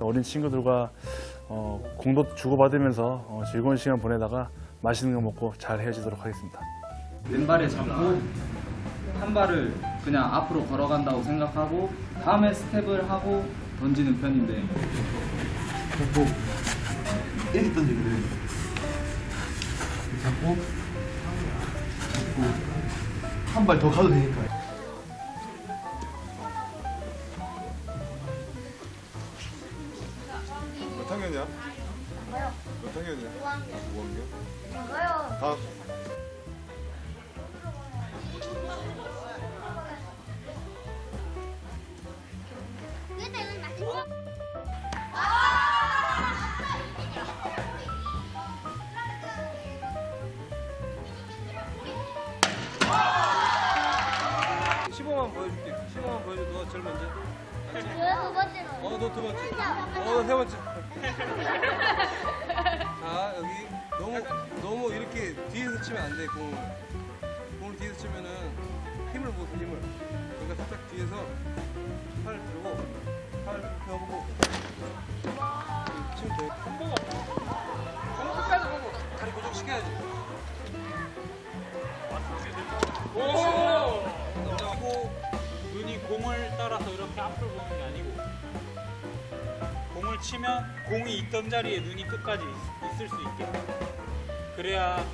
어린 친구들과 어, 공도 주고받으면서 어, 즐거운 시간 보내다가 맛있는 거 먹고 잘 헤어지도록 하겠습니다. 왼발에 잡고 한 발을 그냥 앞으로 걸어간다고 생각하고 다음에 스텝을 하고 던지는 편인데 이렇게 던지거든. 이렇게 잡고, 한 발 더 가도 되니까. 몇 학년이야? 몇 학년이야? 5학년. 저요. 다 그때는 맛있어. 시범만 보여줄게. 시범만 보여줘. 너 제일 먼저. 그두 번째로. 어, 너 두 번째. 어, 세 번째. 자, 여기 너무 너무 이렇게 뒤에서 치면 안 돼. 공을. 공을 뒤에서 치면은 힘을 못 써, 힘을. 그러니까 살짝 뒤에서 팔을 들고 팔을 좀 펴보고 치면 돼. 공을 따라서 이렇게 앞을 보는 게 아니고 공을 치면 공이 있던 자리에 눈이 끝까지 있- 있을 수 있게. 그래야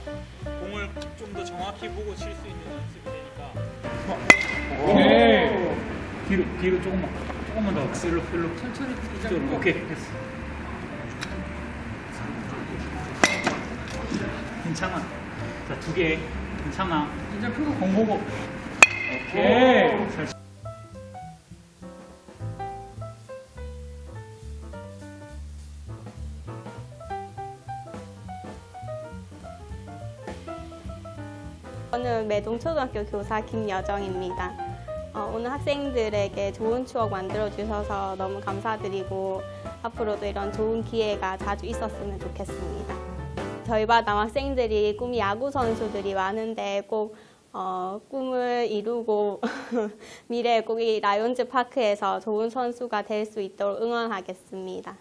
공을 좀 더 정확히 보고 칠 수 있는 연습이 되니까. 오케이 뒤로 뒤로 조금만 조금만 더 일로 일로 천천히 이쪽으로. 오케이. 됐어 괜찮아. 자두 개. 괜찮아. 이제 공 보고. 오케이 저는 매동초등학교 교사 김여정입니다. 어, 오늘 학생들에게 좋은 추억 만들어 주셔서 너무 감사드리고 앞으로도 이런 좋은 기회가 자주 있었으면 좋겠습니다. 저희 반 남학생들이 꿈이 야구 선수들이 많은데 꼭 어, 꿈을 이루고 미래에 꼭 이 라이온즈 파크에서 좋은 선수가 될 수 있도록 응원하겠습니다.